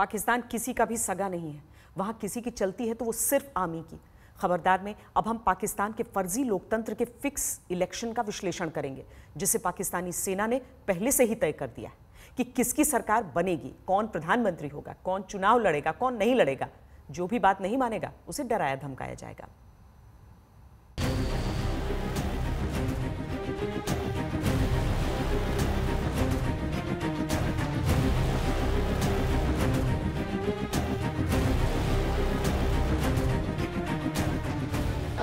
پاکستان کسی کا بھی سگا نہیں ہے۔ وہاں کسی کی چلتی ہے تو وہ صرف آمی کی۔ خبردار میں، اب ہم پاکستان کے فرضی لوکتنتر کے فکس الیکشن کا وشلیشن کریں گے، جسے پاکستانی سینا نے پہلے سے ہی طے کر دیا ہے کہ کس کی سرکار بنے گی، کون پردھان منتری ہوگا، کون چناؤ لڑے گا، کون نہیں لڑے گا۔ جو بھی بات نہیں مانے گا، اسے ڈرایا دھمکایا جائے گا۔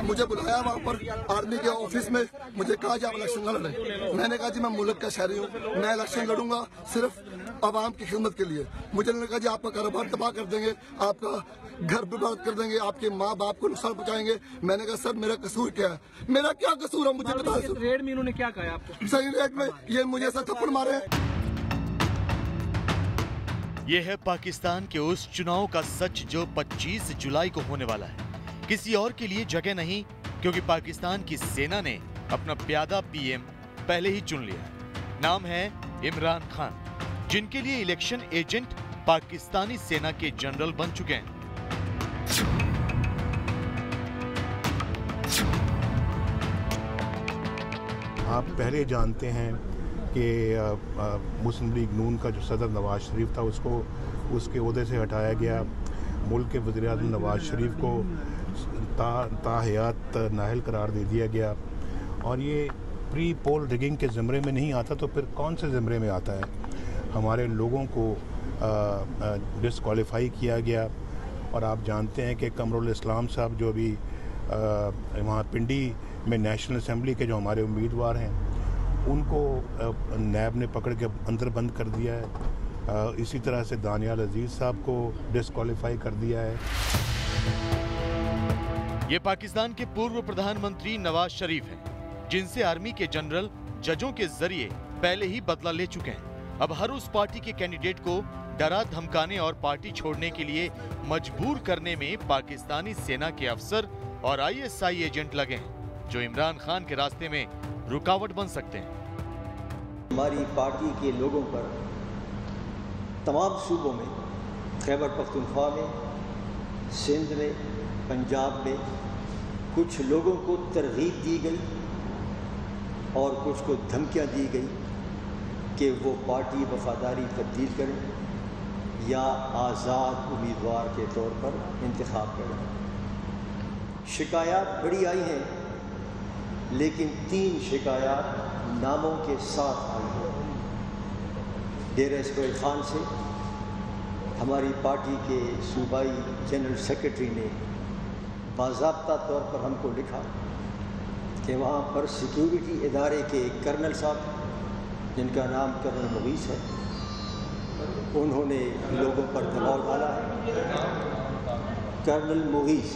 مجھے بلایا وہاں پر آرمی کے آفس میں مجھے کہا جی آپ الیکشن نہ لڑیں میں نے کہا جی میں ملک کا شہری ہوں میں الیکشن لڑوں گا صرف عوام کی خدمت کے لیے۔ مجھے نے کہا جی آپ کا کاروبار تباہ کر دیں گے آپ کا گھر برباد کر دیں گے آپ کے ماں باپ کو نقصان پہنچائیں گے۔ میں نے کہا سر میرا قصور کیا ہے؟ میرا کیا قصور ہے؟ مجھے بتا ریڈ میں انہوں نے کیا کہا آپ کو؟ صحیح ریٹ میں یہ مجھے ایسا تھپڑ مارے ہیں۔ یہ ہے پاکستان کے اس چناؤ کا سچ جو پچیس جولائی کو ہونے والا ہے۔ کسی اور کے لیے جگہ نہیں، کیونکہ پاکستان کی سینا نے اپنا پیادہ پی ایم پہلے ہی چن لیا نام ہے عمران خان، جن کے لیے الیکشن ایجنٹ پاکستانی سینا کے جنرل بن چکے ہیں۔ آپ پہلے جانتے ہیں کہ مسلم لیگ نون کا جو صدر نواز شریف تھا، اس کو، اس کے عہدے سے ہٹایا گیا۔ ملک کے وزیر اعظم نواز شریف کو تا حیات ناہل قرار دے دیا گیا۔ اور یہ پری پول ڈگنگ کے زمرے میں نہیں آتا تو پھر کون سے زمرے میں آتا ہے؟ ہمارے لوگوں کو ڈسکوالیفائی کیا گیا۔ اور آپ جانتے ہیں کہ قمر الاسلام صاحب جو بھی وہاں پنڈی میں نیشنل اسمبلی کے جو ہمارے امیدوار ہیں، ان کو نیب نے پکڑ کے اندر بند کر دیا ہے۔ اسی طرح سے دانیال عزیز صاحب کو ڈسکوالیفائی کر دیا ہے۔ یہ پاکستان کے پورو پردھان منتری نواز شریف ہیں، جن سے آرمی کے جنرل ججوں کے ذریعے پہلے ہی بدلہ لے چکے ہیں۔ اب ہر اس پارٹی کے کینڈیڈیٹ کو ڈرا، دھمکانے اور پارٹی چھوڑنے کے لیے مجبور کرنے میں پاکستانی سینا کے افسر اور آئی ایس آئی ایجنٹ لگے ہیں، جو عمران خان کے راستے میں رکاوٹ بن سکتے ہیں۔ ہماری پارٹی کے لوگوں پر تمام صوبوں میں خیبر پختونخوا میں، سندھ میں پنجاب میں کچھ لوگوں کو ترغیب دی گئی اور کچھ کو دھمکیاں دی گئی کہ وہ پارٹی وفاداری تبدیل کریں یا آزاد امیدوار کے طور پر انتخاب کریں۔ شکایات بڑی آئی ہیں، لیکن تین شکایات ناموں کے ساتھ آئی ہیں۔ ڈیرہ اسکوئی خان سے ہماری پارٹی کے صوبائی جنرل سیکرٹری نے باضابطہ طور پر ہم کو لکھا کہ وہاں پر سیکیورٹی ادارے کے کرنل صاحب، جن کا نام کرنل مغیث ہے، انہوں نے لوگوں پر دباؤ ڈالا ہے۔ کرنل مغیث۔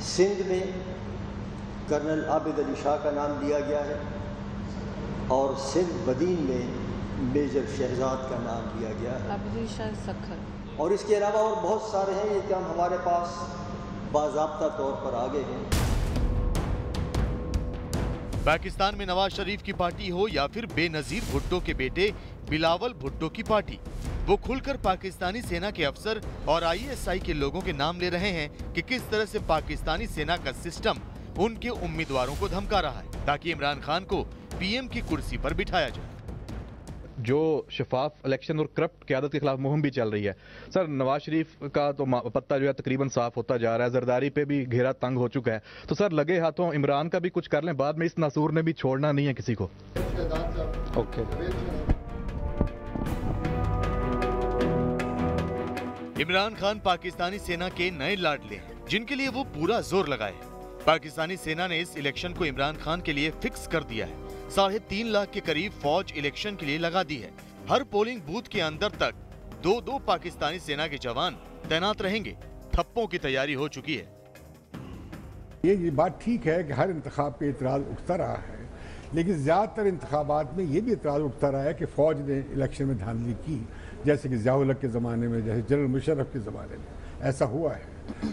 سندھ میں کرنل عابد علی شاہ کا نام دیا گیا ہے اور سندھ بدین میں میجر شہزاد کا نام دیا گیا ہے۔ اور اس کے علاوہ اور بہت سارے ہیں یہ کہ ہم ہمارے پاس باضابطہ طور پر آگے ہیں۔ پاکستان میں نواز شریف کی پارٹی ہو یا پھر بے نظیر بھٹو کے بیٹے بلاول بھٹو کی پارٹی، وہ کھل کر پاکستانی سینا کے افسر اور آئی ایس آئی کے لوگوں کے نام لے رہے ہیں کہ کس طرح سے پاکستانی سینا کا سسٹم ان کے امیدواروں کو دھمکا رہا ہے تاکہ عمران خان کو پی ایم کی کرسی پر بٹھایا جائے۔ جو شفاف الیکشن اور کرپٹ قیادت کے خلاف مہم بھی چل رہی ہے۔ سر نواز شریف کا تو پتہ جو ہے تقریباً صاف ہوتا جا رہا ہے زرداری پہ بھی گھیرا تنگ ہو چکا ہے۔ تو سر لگے ہاتھوں عمران کا بھی کچھ کر لیں بعد میں اس ناسور نے بھی چھوڑنا نہیں ہے کسی کو۔ اوکے۔ عمران خان پاکستانی سینا کے نئے لاڈلے ہیں جن کے لیے وہ پورا زور لگائے۔ پاکستانی سینا نے اس الیکشن کو عمران خان کے لیے فکس کر دیا ہے۔ ساڑھے تین لاکھ کے قریب فوج الیکشن کے لیے لگا دی ہے۔ ہر پولنگ بوتھ کے اندر تک دو دو پاکستانی سینا کے جوان تینات رہیں گے۔ تھپوں کی تیاری ہو چکی ہے۔ یہ بات ٹھیک ہے کہ ہر انتخاب پہ اعتراض اٹھتا رہا ہے، لیکن زیادہ تر انتخابات میں یہ بھی اعتراض اٹھتا رہا ہے کہ فوج نے الیکشن میں دھاندلی کی، جیسے کہ ضیاء الحق کے زمانے میں، جیسے جنرل مشرف کے زمانے میں۔ ایسا ہوا ہے۔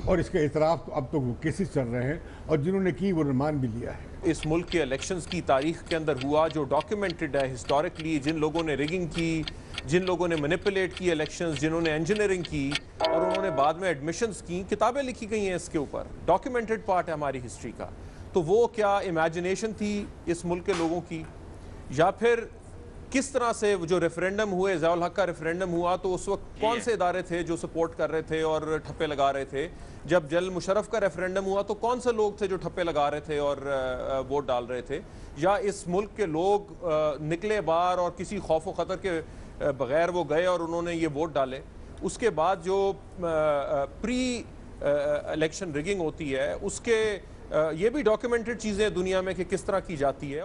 اور اس کا اعتراف تو اب تو کیسز چل رہے ہیں اور جنہوں نے کی وہ مان بھی لیا ہے۔ اس ملک کے الیکشنز کی تاریخ کے اندر ہوا، جو ڈاکیومنٹڈ ہے ہسٹورکلی جن لوگوں نے ریگنگ کی، جن لوگوں نے منیپولیٹ کی الیکشنز جنہوں نے انجینئرنگ کی، اور انہوں نے بعد میں ایڈمیشنز کی، کتابیں لکھی گئی ہیں اس کے اوپر۔ ڈاکیومنٹڈ پارٹ ہے ہماری ہسٹری کا۔ تو وہ کیا امیجنیشن تھی اس ملک کے لوگوں کی؟ یا پھر کس طرح سے جو ریفرینڈم ہوئے ضیاء الحق کا ریفرینڈم ہوا تو اس وقت کون سے ادارے تھے جو سپورٹ کر رہے تھے اور ٹھپے لگا رہے تھے؟ جب جل مشرف کا ریفرینڈم ہوا تو کون سے لوگ تھے جو ٹھپے لگا رہے تھے اور ووٹ ڈال رہے تھے؟ یا اس ملک کے لوگ نکلے بار اور کسی خوف و خطر کے بغیر وہ گئے اور انہوں نے یہ ووٹ ڈالے؟ اس کے بعد جو پری الیکشن ریگنگ ہوتی ہے اس کے یہ بھی ڈاکیومنٹڈ چیزیں دنیا میں کہ کس طرح کی جاتی ہے۔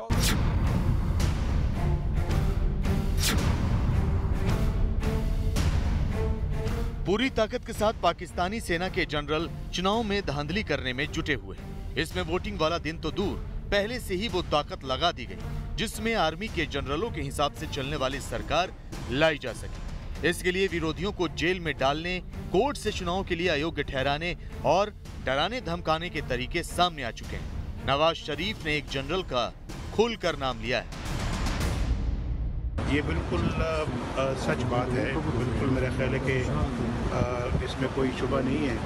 پوری طاقت کے ساتھ پاکستانی سینا کے جنرل چناؤں میں دھاندلی کرنے میں جٹے ہوئے۔ اس میں ووٹنگ والا دن تو دور، پہلے سے ہی وہ طاقت لگا دی گئی، جس میں آرمی کے جنرلوں کے حساب سے چلنے والی سرکار لائی جا سکے اس کے لیے ویرودھیوں کو جیل میں ڈالنے، کورٹ سے چناؤں کے لیے ایوگ ٹھہرانے اور ڈرانے دھمکانے کے طریقے سامنے آ چکے ہیں۔ نواز شریف نے ایک جنرل کا کھل کر نام لیا ہے۔ یہ بالکل سچ بات ہے۔ بالکل میرا خیال ہے کہ اس میں کوئی شبہ نہیں ہے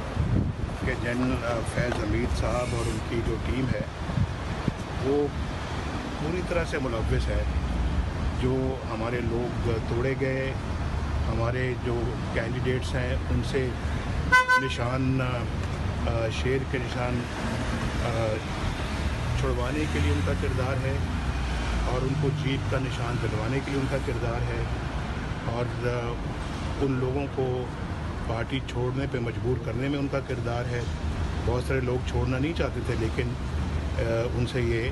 کہ جنرل فیض حمید صاحب اور ان کی جو ٹیم ہے، وہ پوری طرح سے ملوث ہے۔ جو ہمارے لوگ توڑے گئے، ہمارے جو کینڈیڈیٹس ہیں، ان سے نشان شیر کے نشان چھڑوانے کے لیے ان کا کردار ہے اور ان کو جیت کا نشان دلوانے کے لیے ان کا کردار ہے۔ اور ان لوگوں کو پارٹی چھوڑنے پہ مجبور کرنے میں ان کا کردار ہے۔ بہت سارے لوگ چھوڑنا نہیں چاہتے تھے، لیکن ان سے یہ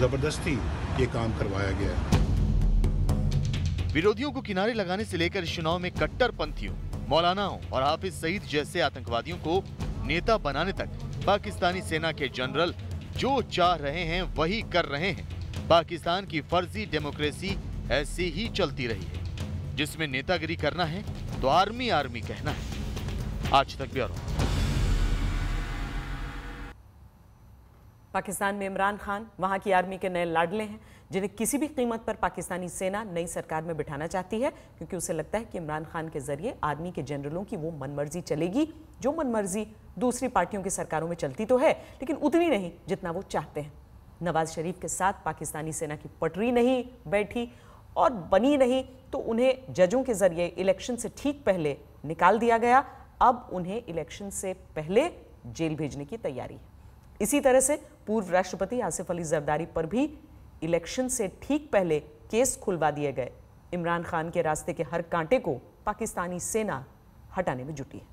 زبردستی یہ کام کروایا گیا ہے۔ ویرودھیوں کو کنارے لگانے سے لے کر چناؤ میں کٹر پنتھیوں مولاناؤں اور حافظ سعید جیسے آتنکوادیوں کو نیتا بنانے تک پاکستانی سینا کے جنرل جو چاہ رہے ہیں وہی کر رہے ہیں۔ پاکستان کی فرضی ڈیموکریسی ایسی ہی چلتی رہی ہے، جس میں نیتا گری کرنا ہے۔ تو آرمی آرمی کہنا ہے۔ آج تک بھی بیورو پاکستان میں عمران خان وہاں کی آرمی کے نئے لاڈلے ہیں، جنہیں کسی بھی قیمت پر پاکستانی سینا نئی سرکار میں بٹھانا چاہتی ہے، کیونکہ اسے لگتا ہے کہ عمران خان کے ذریعے آرمی کے جنرلوں کی وہ من مرضی چلے گی، جو من مرضی دوسری پارٹیوں کی سرکاروں میں چلتی تو ہے، لیکن اتنی نہیں جتنا وہ چاہتے ہیں۔ نواز شریف کے ساتھ پاکستانی سینا کی پٹری نہیں بیٹھی اور بنی نہیں تو انہیں ججوں کے ذریعے الیکشن سے ٹھیک پہلے نکال دیا گیا۔ اب انہیں الیکشن سے پہلے جیل بھیجنے کی تیاری ہے۔ اسی طرح سے پورو راشٹرپتی آصف علی زرداری پر بھی الیکشن سے ٹھیک پہلے کیس کھلوا دیے گئے۔ عمران خان کے راستے کے ہر کانٹے کو پاکستانی سینا ہٹانے میں جٹی ہے۔